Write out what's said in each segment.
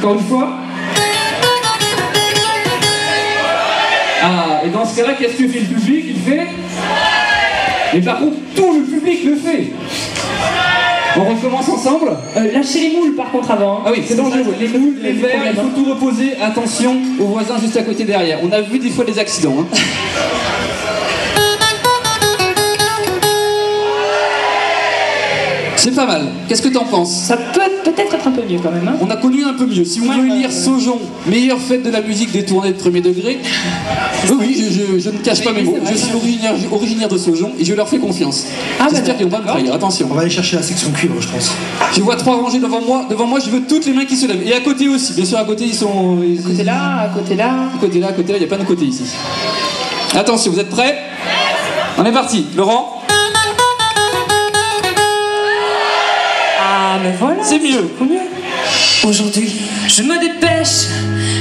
Encore une fois Ah, et dans ce cas-là, qu'est-ce que fait le public? Il fait Et par contre, tout le public le fait On recommence ensemble Euh, lâchez les moules par contre avant. Ah oui, c'est dangereux. Les moules, les verres, il faut tout reposer. Attention aux voisins juste à côté derrière. On a vu des fois des accidents. hein. C'est pas mal. Qu'est-ce que t'en penses? Ça peut peut-être être un peu mieux quand même. Hein. On a connu un peu mieux. Si vous Ouais, voulez lire. Saujon, meilleure fête de la musique détournée de premier degré, oui, oui, je, je- je ne cache pas mes mots. Je suis originaire, originaire de Saujon et je leur fais confiance. Ah, bah, J'espère qu'ils vont pas me trahir. Attention. On va aller chercher la section cuivre, je pense. Je vois trois rangées devant moi. Devant moi, je veux toutes les mains qui se lèvent. Et à côté aussi. Bien sûr, à côté, ils sont. ils- Côté là, à côté là. À côté là, à côté là, il y a plein de côtés ici. Attention, vous êtes prêts? On est parti. Laurent, Ah, mais voilà. c'est mieux. Aujourd'hui, je me dépêche,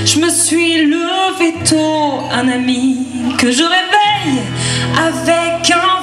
je me suis levé tôt, un ami que je réveille avec un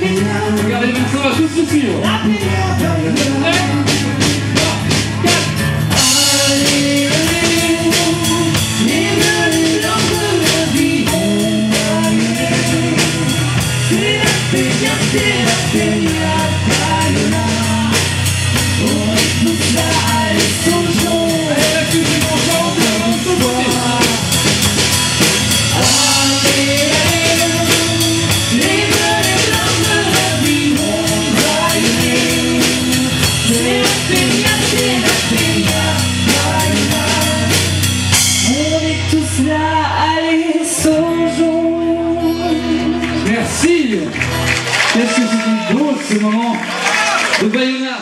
Bayonne, et le pétard, Regardez, ça va tous se Merci Qu'est-ce que c'était drôle ce moment? De Bayona